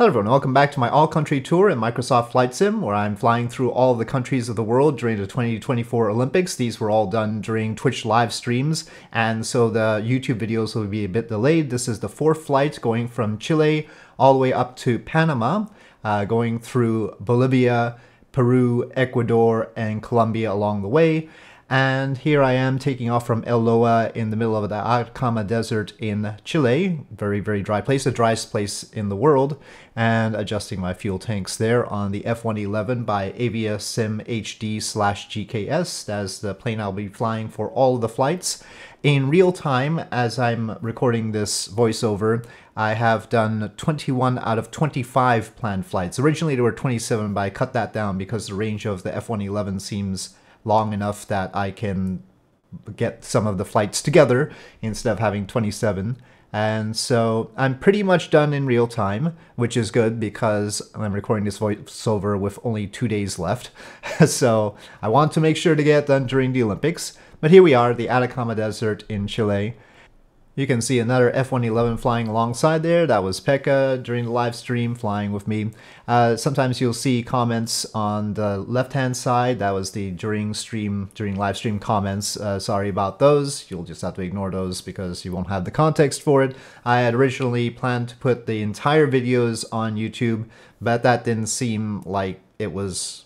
Hello everyone, welcome back to my all-country tour in Microsoft Flight Sim, where I'm flying through all the countries of the world during the 2024 Olympics. These were all done during Twitch live streams, and so the YouTube videos will be a bit delayed. This is the fourth flight going from Chile all the way up to Panama, uh, going through Bolivia, Peru, Ecuador, and Colombia along the way. And here I am taking off from El Loa in the middle of the Atacama Desert in Chile. Very, very dry place, the driest place in the world. And adjusting my fuel tanks there on the F-111 by Avia Sim HD slash GKS. That's the plane I'll be flying for all the flights. In real time, as I'm recording this voiceover, I have done 21 out of 25 planned flights. Originally there were 27, but I cut that down because the range of the F-111 seems long enough that I can get some of the flights together instead of having 27. And so I'm pretty much done in real time, which is good because I'm recording this voiceover with only two days left. so I want to make sure to get it done during the Olympics. But here we are, the Atacama Desert in Chile. You can see another F-111 flying alongside there. That was Pekka during the live stream flying with me. Uh, sometimes you'll see comments on the left-hand side. That was the during stream, during live stream comments. Uh, sorry about those. You'll just have to ignore those because you won't have the context for it. I had originally planned to put the entire videos on YouTube, but that didn't seem like it was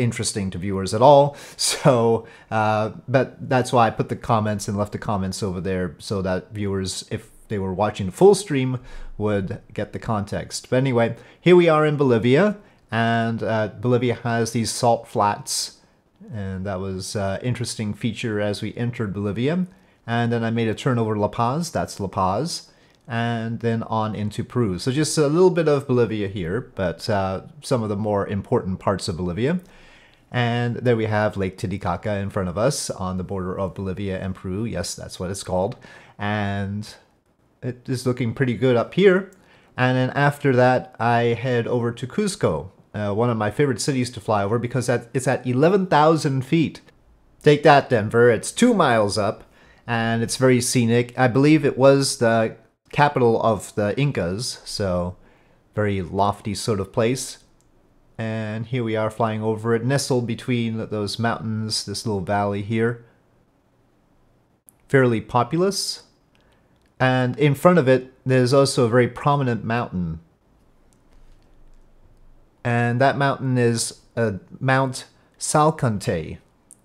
interesting to viewers at all. So, uh, but that's why I put the comments and left the comments over there so that viewers, if they were watching the full stream, would get the context. But anyway, here we are in Bolivia, and uh, Bolivia has these salt flats, and that was an uh, interesting feature as we entered Bolivia. And then I made a turn over La Paz, that's La Paz, and then on into Peru. So just a little bit of Bolivia here, but uh, some of the more important parts of Bolivia. And there we have Lake Titicaca in front of us on the border of Bolivia and Peru. Yes, that's what it's called. And it is looking pretty good up here. And then after that, I head over to Cusco, uh, one of my favorite cities to fly over because it's at 11,000 feet. Take that, Denver. It's two miles up, and it's very scenic. I believe it was the capital of the Incas, so very lofty sort of place. And here we are flying over it, nestled between those mountains, this little valley here. Fairly populous. And in front of it, there's also a very prominent mountain. And that mountain is uh, Mount Salcantay.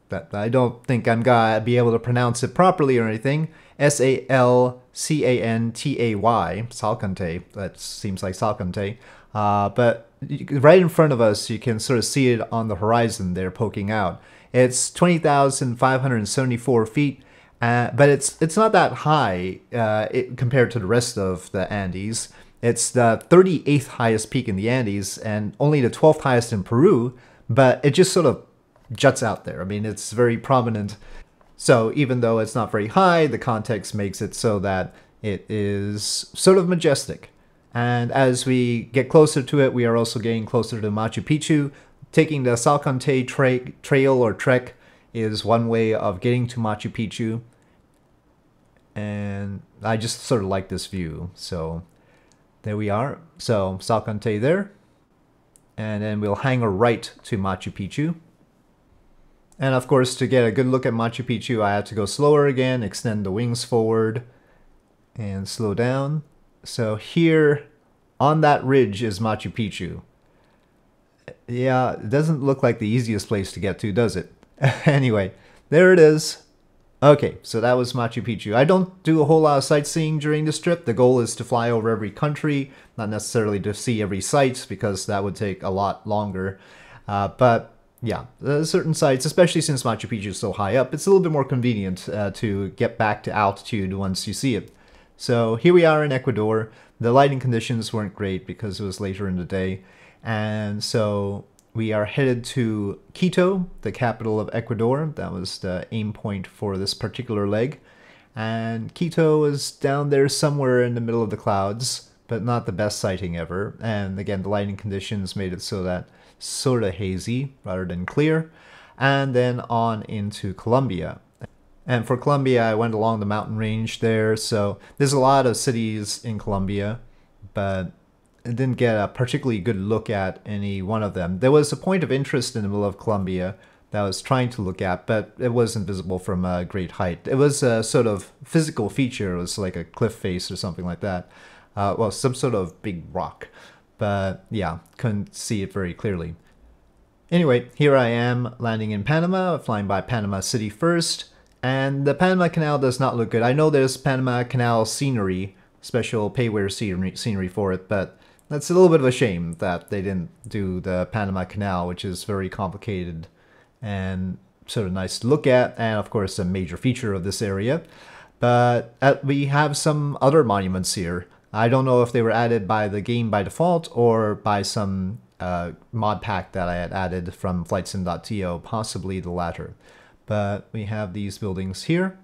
That I don't think I'm gonna be able to pronounce it properly or anything. S A L C A N T A Y, Salcantay. That seems like Salcantay. Uh, but right in front of us, you can sort of see it on the horizon there poking out. It's 20,574 feet, uh, but it's it's not that high uh, it, compared to the rest of the Andes. It's the 38th highest peak in the Andes and only the 12th highest in Peru, but it just sort of juts out there. I mean, it's very prominent. So even though it's not very high, the context makes it so that it is sort of majestic. And as we get closer to it, we are also getting closer to Machu Picchu. Taking the Salcantay tra trail or trek is one way of getting to Machu Picchu. And I just sort of like this view. So there we are. So Salcantay there. And then we'll hang a right to Machu Picchu. And of course, to get a good look at Machu Picchu, I have to go slower again, extend the wings forward, and slow down. So here on that ridge is Machu Picchu. Yeah, it doesn't look like the easiest place to get to, does it? anyway, there it is. Okay, so that was Machu Picchu. I don't do a whole lot of sightseeing during this trip. The goal is to fly over every country, not necessarily to see every site, because that would take a lot longer. Uh, but yeah, certain sites, especially since Machu Picchu is so high up, it's a little bit more convenient uh, to get back to altitude once you see it. So here we are in Ecuador. The lighting conditions weren't great because it was later in the day. And so we are headed to Quito, the capital of Ecuador. That was the aim point for this particular leg. And Quito is down there somewhere in the middle of the clouds, but not the best sighting ever. And again, the lighting conditions made it so that sort of hazy rather than clear. And then on into Colombia. And for Colombia, I went along the mountain range there. So there's a lot of cities in Colombia, but I didn't get a particularly good look at any one of them. There was a point of interest in the middle of Colombia that I was trying to look at, but it wasn't visible from a great height. It was a sort of physical feature. It was like a cliff face or something like that. Uh, well, some sort of big rock. But yeah, couldn't see it very clearly. Anyway, here I am landing in Panama, flying by Panama City first. And the Panama Canal does not look good. I know there's Panama Canal scenery, special payware scenery, scenery for it, but that's a little bit of a shame that they didn't do the Panama Canal, which is very complicated and sort of nice to look at, and of course a major feature of this area. But uh, we have some other monuments here. I don't know if they were added by the game by default or by some uh, mod pack that I had added from flightsim.to, possibly the latter. But we have these buildings here,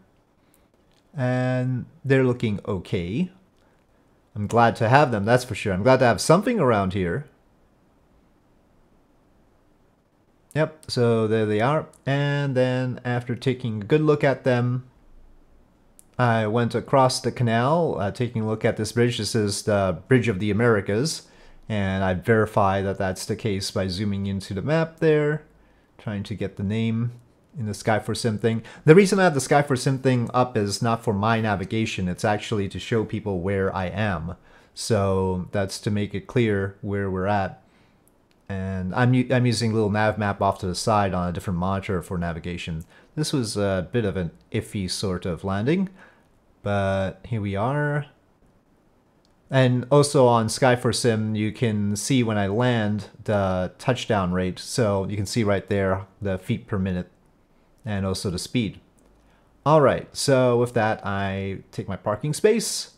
and they're looking okay. I'm glad to have them, that's for sure. I'm glad to have something around here. Yep, so there they are. And then after taking a good look at them, I went across the canal, uh, taking a look at this bridge. This is the Bridge of the Americas. And I verify that that's the case by zooming into the map there, trying to get the name in the Sky4Sim thing. The reason I have the Sky4Sim thing up is not for my navigation, it's actually to show people where I am. So that's to make it clear where we're at. And I'm, I'm using a little nav map off to the side on a different monitor for navigation. This was a bit of an iffy sort of landing, but here we are. And also on Sky4Sim, you can see when I land the touchdown rate. So you can see right there the feet per minute and also the speed. All right, so with that, I take my parking space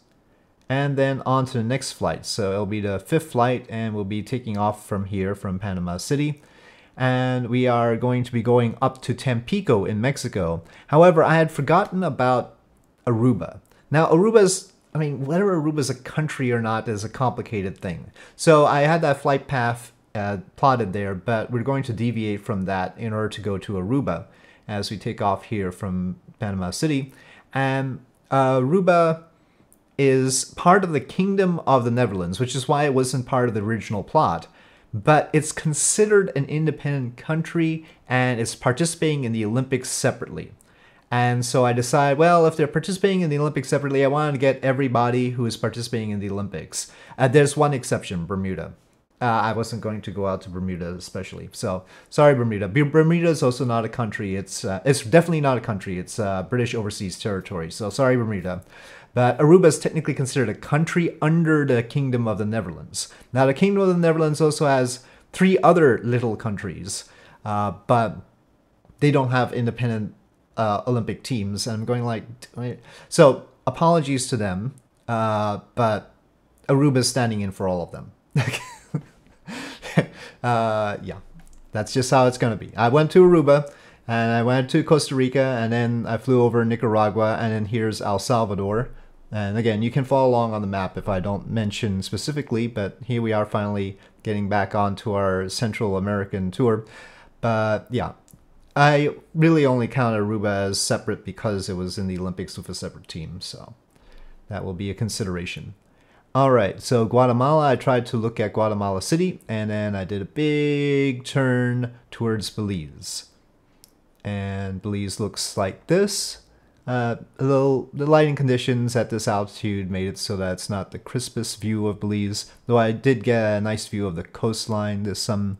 and then on to the next flight. So it'll be the fifth flight and we'll be taking off from here from Panama City. And we are going to be going up to Tampico in Mexico. However, I had forgotten about Aruba. Now, Aruba's I mean, whether Aruba's a country or not is a complicated thing. So I had that flight path uh, plotted there, but we're going to deviate from that in order to go to Aruba as we take off here from Panama City. And uh, Aruba is part of the Kingdom of the Netherlands, which is why it wasn't part of the original plot. But it's considered an independent country and it's participating in the Olympics separately. And so I decide, well, if they're participating in the Olympics separately, I want to get everybody who is participating in the Olympics. Uh, there's one exception, Bermuda. Uh, I wasn't going to go out to Bermuda especially. So sorry, Bermuda. Bermuda is also not a country. It's uh, it's definitely not a country. It's uh, British overseas territory. So sorry, Bermuda. But Aruba is technically considered a country under the Kingdom of the Netherlands. Now, the Kingdom of the Netherlands also has three other little countries, uh, but they don't have independent uh, Olympic teams. And I'm going like, so apologies to them, uh, but Aruba is standing in for all of them. uh, yeah, that's just how it's going to be. I went to Aruba and I went to Costa Rica and then I flew over Nicaragua and then here's El Salvador. And again, you can follow along on the map if I don't mention specifically, but here we are finally getting back onto our Central American tour. But yeah, I really only count Aruba as separate because it was in the Olympics with a separate team, so that will be a consideration. All right, so Guatemala, I tried to look at Guatemala City, and then I did a big turn towards Belize. And Belize looks like this. Uh, the lighting conditions at this altitude made it so that it's not the crispest view of Belize, though I did get a nice view of the coastline. There's some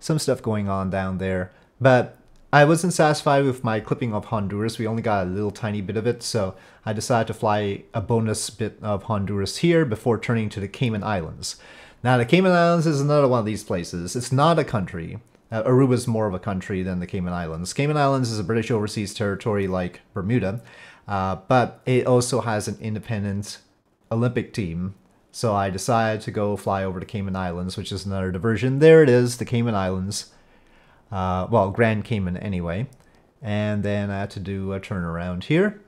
some stuff going on down there, but I wasn't satisfied with my clipping of Honduras. We only got a little tiny bit of it, so I decided to fly a bonus bit of Honduras here before turning to the Cayman Islands. Now, the Cayman Islands is another one of these places. It's not a country. Uh, Aruba is more of a country than the Cayman Islands. Cayman Islands is a British overseas territory like Bermuda, uh, but it also has an independent Olympic team. So I decided to go fly over to Cayman Islands, which is another diversion. There it is, the Cayman Islands. Uh, well, Grand Cayman anyway. And then I had to do a turnaround here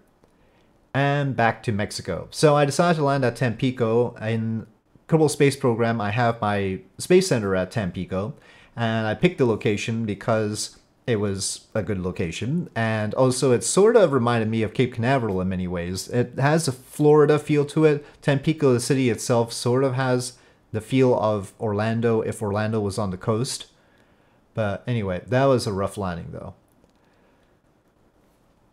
and back to Mexico. So I decided to land at Tampico. In Kerbal Space Program, I have my space center at Tampico and I picked the location because it was a good location, and also it sort of reminded me of Cape Canaveral in many ways. It has a Florida feel to it. Tampico, the city itself, sort of has the feel of Orlando if Orlando was on the coast. But anyway, that was a rough landing though.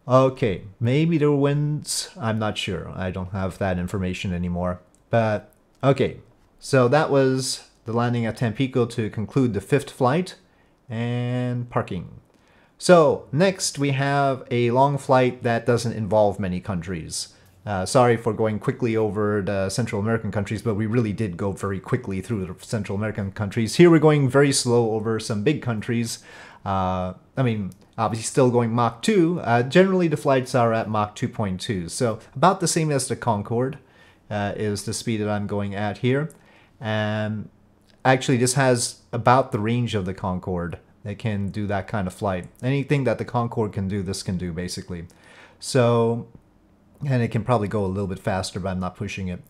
Okay, maybe there were winds. I'm not sure. I don't have that information anymore. But okay, so that was the landing at Tampico to conclude the fifth flight and parking. So next we have a long flight that doesn't involve many countries. Uh, sorry for going quickly over the Central American countries, but we really did go very quickly through the Central American countries. Here we're going very slow over some big countries. Uh, I mean, obviously still going Mach 2. Uh, generally, the flights are at Mach 2.2, so about the same as the Concorde uh, is the speed that I'm going at here. And actually, this has about the range of the Concorde. It can do that kind of flight. Anything that the Concorde can do, this can do basically. So and it can probably go a little bit faster, but I'm not pushing it.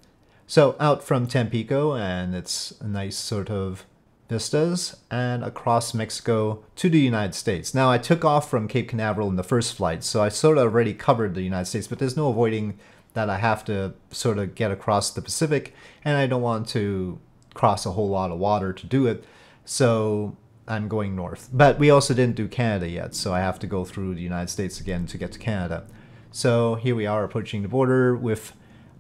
So out from Tampico, and it's a nice sort of vistas, and across Mexico to the United States. Now I took off from Cape Canaveral in the first flight, so I sort of already covered the United States, but there's no avoiding that I have to sort of get across the Pacific, and I don't want to cross a whole lot of water to do it, so I'm going north. But we also didn't do Canada yet, so I have to go through the United States again to get to Canada. So here we are approaching the border with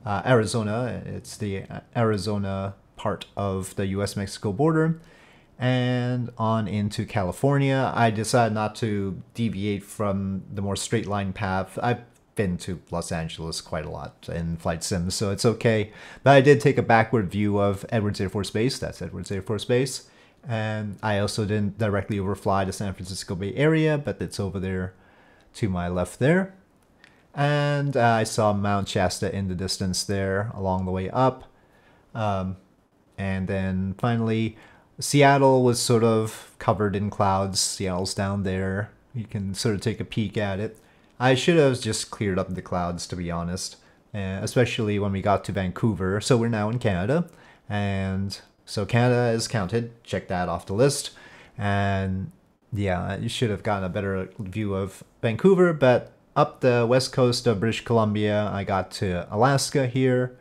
uh, Arizona. It's the Arizona part of the US-Mexico border and on into California. I decided not to deviate from the more straight line path. I've been to Los Angeles quite a lot in flight sims, so it's okay. But I did take a backward view of Edwards Air Force Base. That's Edwards Air Force Base. And I also didn't directly overfly the San Francisco Bay Area, but it's over there to my left there. And uh, I saw Mount Shasta in the distance there along the way up. Um, and then finally, Seattle was sort of covered in clouds. Seattle's down there. You can sort of take a peek at it. I should have just cleared up the clouds, to be honest, uh, especially when we got to Vancouver. So we're now in Canada. And so Canada is counted. Check that off the list. And yeah, you should have gotten a better view of Vancouver, but up the west coast of British Columbia, I got to Alaska here,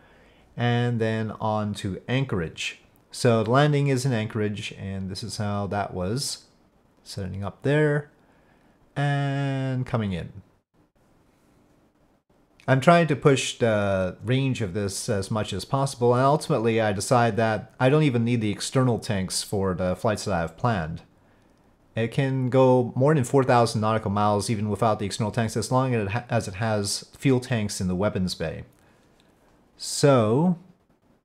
and then on to Anchorage. So the landing is in Anchorage, and this is how that was. Setting up there, and coming in. I'm trying to push the range of this as much as possible, and ultimately I decide that I don't even need the external tanks for the flights that I have planned. It can go more than 4,000 nautical miles even without the external tanks as long as it, has fuel tanks in the weapons bay. So,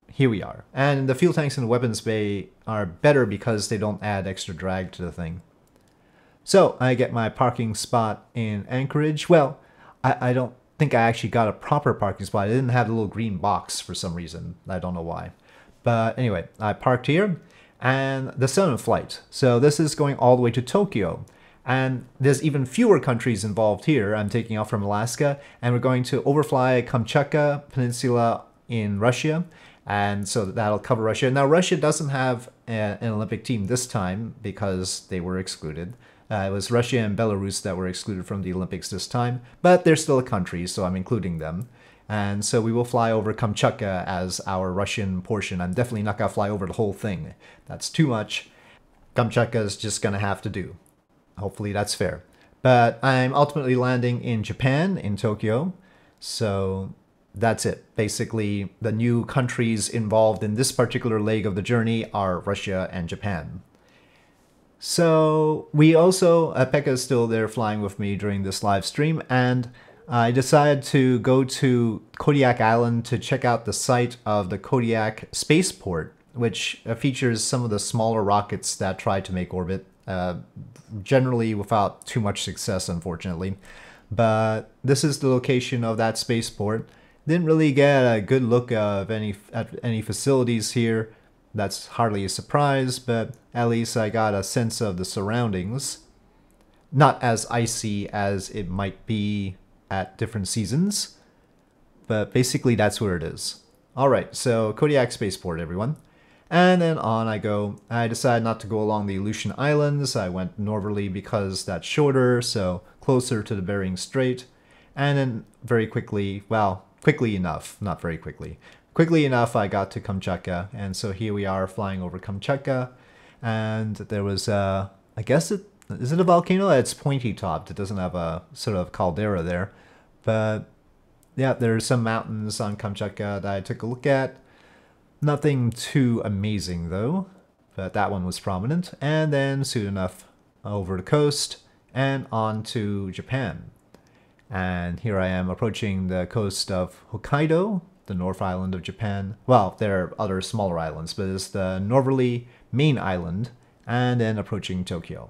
here we are. And the fuel tanks in the weapons bay are better because they don't add extra drag to the thing. So, I get my parking spot in Anchorage. Well, I, I don't think I actually got a proper parking spot. I didn't have a little green box for some reason. I don't know why. But anyway, I parked here and the seventh flight. So this is going all the way to Tokyo. And there's even fewer countries involved here. I'm taking off from Alaska, and we're going to overfly Kamchatka Peninsula in Russia. And so that'll cover Russia. Now, Russia doesn't have a, an Olympic team this time because they were excluded. Uh, it was Russia and Belarus that were excluded from the Olympics this time, but they're still a country, so I'm including them. And so we will fly over Kamchatka as our Russian portion. I'm definitely not going to fly over the whole thing. That's too much. Kamchatka is just going to have to do. Hopefully that's fair. But I'm ultimately landing in Japan, in Tokyo. So that's it. Basically, the new countries involved in this particular leg of the journey are Russia and Japan. So we also, uh, Pekka is still there flying with me during this live stream, and I decided to go to Kodiak Island to check out the site of the Kodiak Spaceport, which uh, features some of the smaller rockets that try to make orbit, uh, generally without too much success, unfortunately. But this is the location of that spaceport. Didn't really get a good look of any at any facilities here. That's hardly a surprise, but at least I got a sense of the surroundings. Not as icy as it might be at different seasons. But basically, that's where it is. Alright, so Kodiak Spaceport, everyone. And then on I go. I decided not to go along the Aleutian Islands. I went northerly because that's shorter, so closer to the Bering Strait. And then very quickly, well, quickly enough, not very quickly, quickly enough, I got to Kamchatka, and so here we are flying over Kamchatka, and there was, uh, I guess it is it a volcano? It's pointy topped. It doesn't have a sort of caldera there, but yeah, there are some mountains on Kamchatka that I took a look at. Nothing too amazing though, but that one was prominent. And then soon enough, over the coast and on to Japan. And here I am approaching the coast of Hokkaido, the North Island of Japan. Well, there are other smaller islands, but it's the northerly main island, and then approaching Tokyo.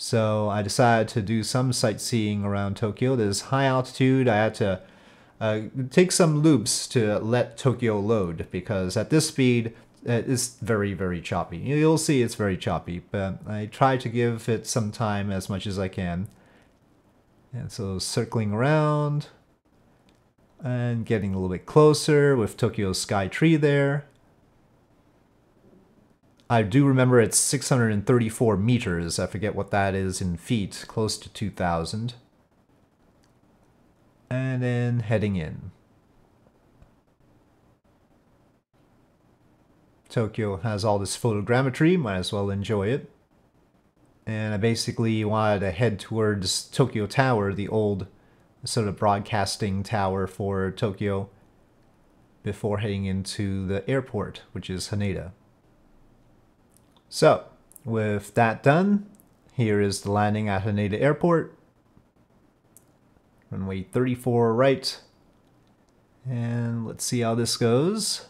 So I decided to do some sightseeing around Tokyo. There's high altitude. I had to uh, take some loops to let Tokyo load because at this speed, it's very, very choppy. You'll see it's very choppy, but I try to give it some time as much as I can. And so circling around and getting a little bit closer with Tokyo Sky Tree there. I do remember it's 634 meters. I forget what that is in feet, close to 2,000 and then heading in. Tokyo has all this photogrammetry, might as well enjoy it. And I basically wanted to head towards Tokyo Tower, the old sort of broadcasting tower for Tokyo, before heading into the airport, which is Haneda. So, with that done, here is the landing at Haneda Airport. Runway 34 right. And let's see how this goes.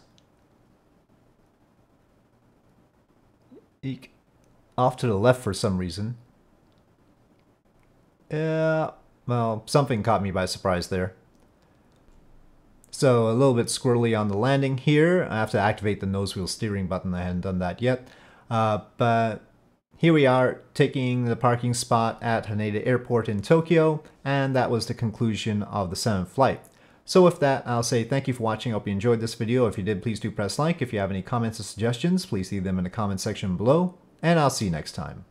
Eek. Off to the left for some reason. Yeah, well, something caught me by surprise there. So a little bit squirrely on the landing here. I have to activate the nose wheel steering button. I hadn't done that yet. Uh, but here we are taking the parking spot at Haneda Airport in Tokyo, and that was the conclusion of the seventh flight. So with that, I'll say thank you for watching. I hope you enjoyed this video. If you did, please do press like. If you have any comments or suggestions, please leave them in the comment section below, and I'll see you next time.